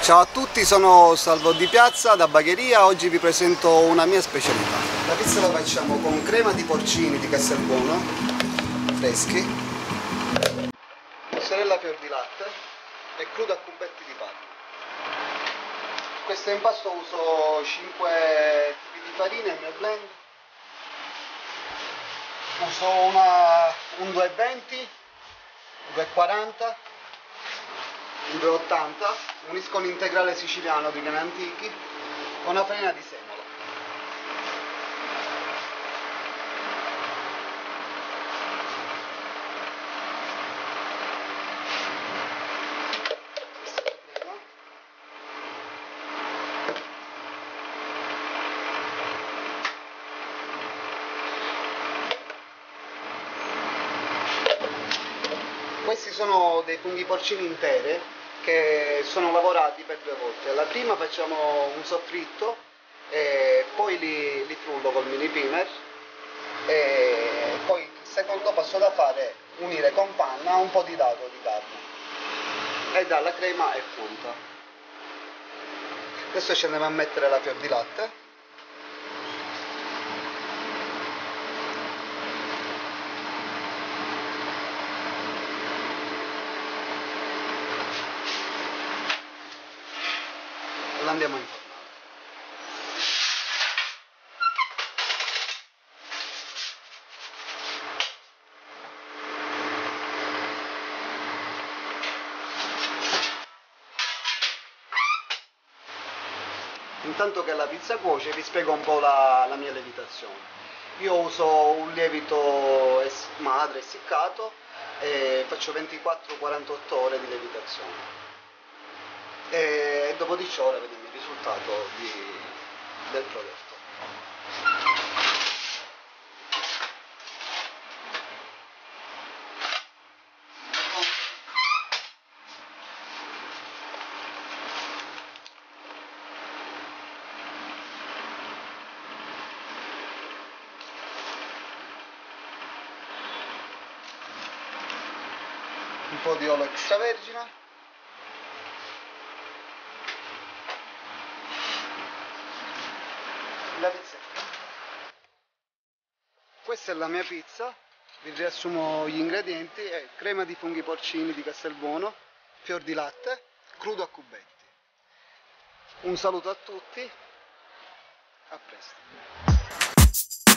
Ciao a tutti, sono Salvo di Piazza da Bagheria, oggi vi presento una mia specialità. La pizza la facciamo con crema di porcini di Castelbuono, freschi, mozzarella fior di latte e crudo a cubetti di. In questo impasto uso 5 tipi di farina nel blend, uso una, un 220, 240 un 2,80 unisco un integrale siciliano di grani antichi con una farina di semola questi sono dei funghi porcini interi che sono lavorati per due volte. La prima facciamo un soffritto, e poi li, li frullo col mini primer e poi il secondo passo da fare è unire con panna un po' di dado di carne e dalla crema e punta. Adesso ci andiamo a mettere la fior di latte. Andiamo informare. Intanto che la pizza cuoce vi spiego un po' la, la mia lievitazione. Io uso un lievito madre essiccato e faccio 24-48 ore di lievitazione e dopo 10 ore vediamo il risultato di, del prodotto. un po' di olio extravergine la pizzetta questa è la mia pizza. Vi riassumo gli ingredienti. È crema di funghi porcini di Castelbuono fior di latte crudo a cubetti. Un saluto a tutti. A presto